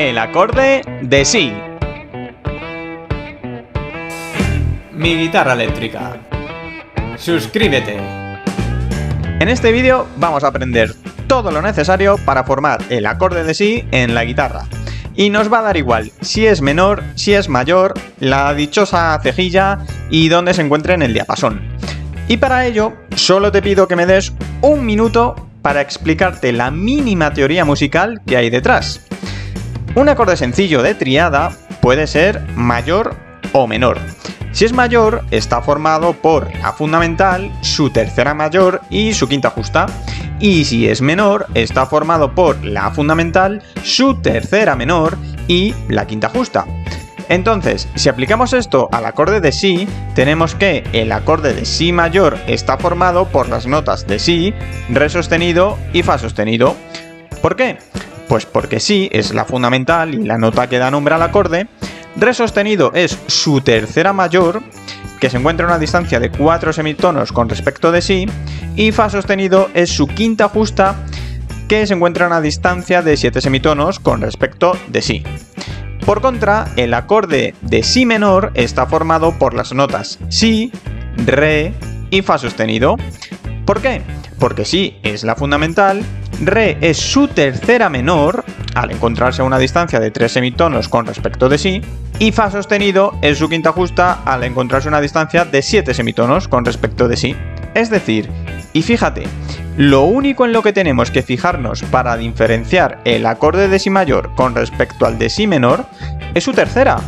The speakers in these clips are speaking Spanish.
El acorde de Si. Mi guitarra eléctrica. Suscríbete. En este vídeo vamos a aprender todo lo necesario para formar el acorde de Si en la guitarra. Y nos va a dar igual si es menor, si es mayor, la dichosa cejilla y dónde se encuentre en el diapasón. Y para ello, solo te pido que me des un minuto para explicarte la mínima teoría musical que hay detrás. Un acorde sencillo de triada puede ser mayor o menor. Si es mayor, está formado por la fundamental, su tercera mayor y su quinta justa. Y si es menor, está formado por la fundamental, su tercera menor y la quinta justa. Entonces, si aplicamos esto al acorde de Si, tenemos que el acorde de Si mayor está formado por las notas de Si, Re sostenido y Fa sostenido. ¿Por qué? Pues porque Si es la fundamental y la nota que da nombre al acorde, Re sostenido es su tercera mayor, que se encuentra a una distancia de 4 semitonos con respecto de Si, y Fa sostenido es su quinta justa, que se encuentra a una distancia de 7 semitonos con respecto de Si. Por contra, el acorde de Si menor está formado por las notas Si, Re y Fa sostenido. ¿Por qué? Porque Si es la fundamental, Re es su tercera menor, al encontrarse a una distancia de 3 semitonos con respecto de Si, y Fa sostenido es su quinta justa al encontrarse a una distancia de 7 semitonos con respecto de Si. Es decir, y fíjate, lo único en lo que tenemos que fijarnos para diferenciar el acorde de Si mayor con respecto al de Si menor es su tercera.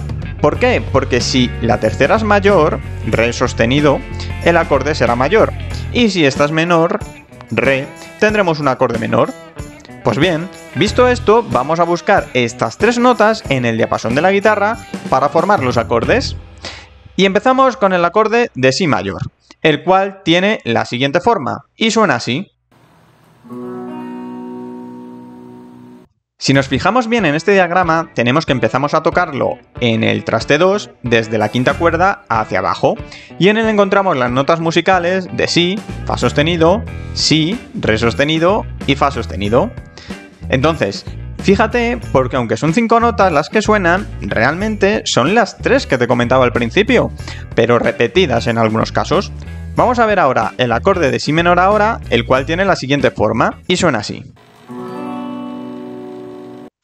¿Por qué? Porque si la tercera es mayor, Re sostenido, el acorde será mayor. Y si esta es menor, Re, tendremos un acorde menor. Pues bien, visto esto, vamos a buscar estas tres notas en el diapasón de la guitarra para formar los acordes. Y empezamos con el acorde de Si mayor el cual tiene la siguiente forma y suena así. Si nos fijamos bien en este diagrama, tenemos que empezamos a tocarlo en el traste 2 desde la quinta cuerda hacia abajo y en él encontramos las notas musicales de Si, Fa sostenido, Si, Re sostenido y Fa sostenido. Entonces, Fíjate, porque aunque son cinco notas las que suenan, realmente son las tres que te comentaba al principio, pero repetidas en algunos casos. Vamos a ver ahora el acorde de Si menor ahora, el cual tiene la siguiente forma, y suena así.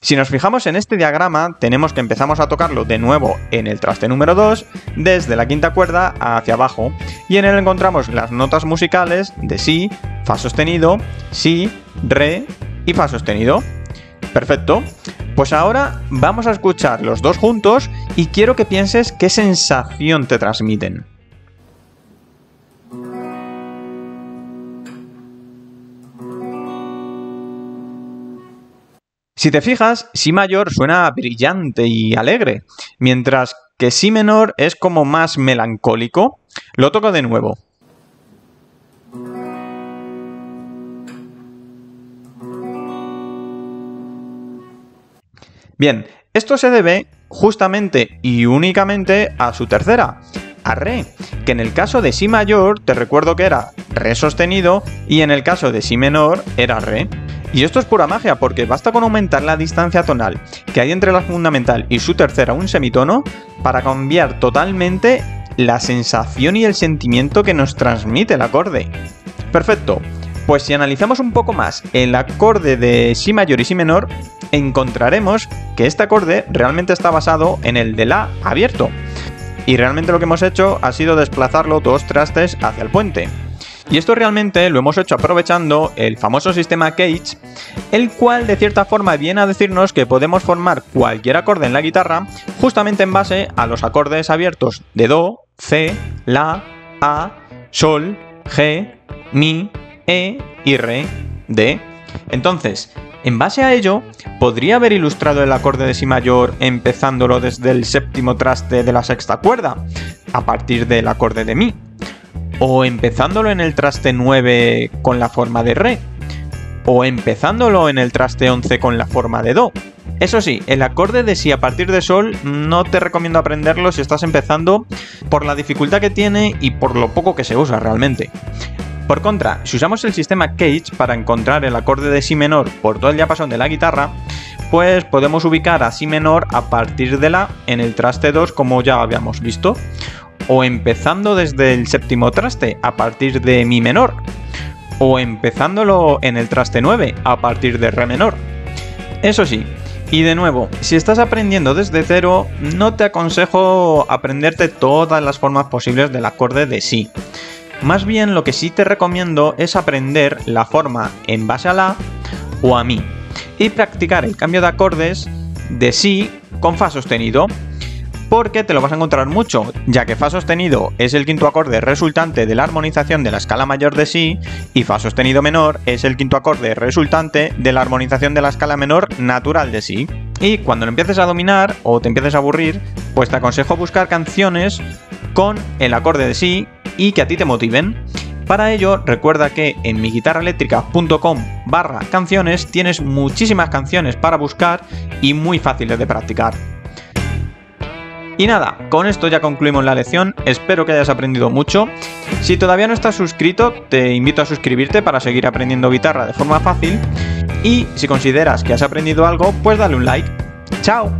Si nos fijamos en este diagrama, tenemos que empezamos a tocarlo de nuevo en el traste número 2, desde la quinta cuerda hacia abajo, y en él encontramos las notas musicales de Si, Fa sostenido, Si, Re y Fa sostenido. Perfecto. Pues ahora vamos a escuchar los dos juntos y quiero que pienses qué sensación te transmiten. Si te fijas, Si mayor suena brillante y alegre, mientras que Si menor es como más melancólico. Lo toco de nuevo. Bien, esto se debe justamente y únicamente a su tercera, a Re, que en el caso de Si mayor te recuerdo que era Re sostenido y en el caso de Si menor era Re. Y esto es pura magia porque basta con aumentar la distancia tonal que hay entre la fundamental y su tercera un semitono para cambiar totalmente la sensación y el sentimiento que nos transmite el acorde. Perfecto, pues si analizamos un poco más el acorde de Si mayor y Si menor, encontraremos que este acorde realmente está basado en el de La abierto. Y realmente lo que hemos hecho ha sido desplazarlo dos trastes hacia el puente. Y esto realmente lo hemos hecho aprovechando el famoso sistema Cage, el cual de cierta forma viene a decirnos que podemos formar cualquier acorde en la guitarra justamente en base a los acordes abiertos de Do, C, La, A, Sol, G, Mi, E y Re, D. Entonces, en base a ello, podría haber ilustrado el acorde de Si mayor empezándolo desde el séptimo traste de la sexta cuerda, a partir del acorde de Mi, o empezándolo en el traste 9 con la forma de Re, o empezándolo en el traste 11 con la forma de Do. Eso sí, el acorde de Si a partir de Sol no te recomiendo aprenderlo si estás empezando por la dificultad que tiene y por lo poco que se usa realmente. Por contra, si usamos el sistema Cage para encontrar el acorde de Si menor por todo el diapasón de la guitarra, pues podemos ubicar a si menor a partir de la en el traste 2 como ya habíamos visto. O empezando desde el séptimo traste a partir de mi menor. O empezándolo en el traste 9 a partir de re menor. Eso sí, y de nuevo, si estás aprendiendo desde cero, no te aconsejo aprenderte todas las formas posibles del acorde de si. Más bien lo que sí te recomiendo es aprender la forma en base a la o a mi y practicar el cambio de acordes de si con fa sostenido porque te lo vas a encontrar mucho, ya que Fa sostenido es el quinto acorde resultante de la armonización de la escala mayor de Si y Fa sostenido menor es el quinto acorde resultante de la armonización de la escala menor natural de Si. Y cuando lo empieces a dominar o te empieces a aburrir, pues te aconsejo buscar canciones con el acorde de Si y que a ti te motiven. Para ello, recuerda que en miguitarraeléctrica.com barra canciones tienes muchísimas canciones para buscar y muy fáciles de practicar. Y nada, con esto ya concluimos la lección, espero que hayas aprendido mucho. Si todavía no estás suscrito, te invito a suscribirte para seguir aprendiendo guitarra de forma fácil. Y si consideras que has aprendido algo, pues dale un like. ¡Chao!